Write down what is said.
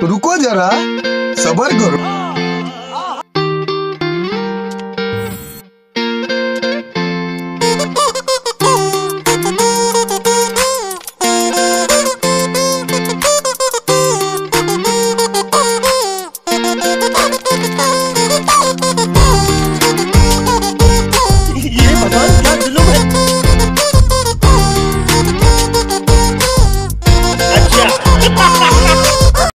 तो रुको जरा सबर करो।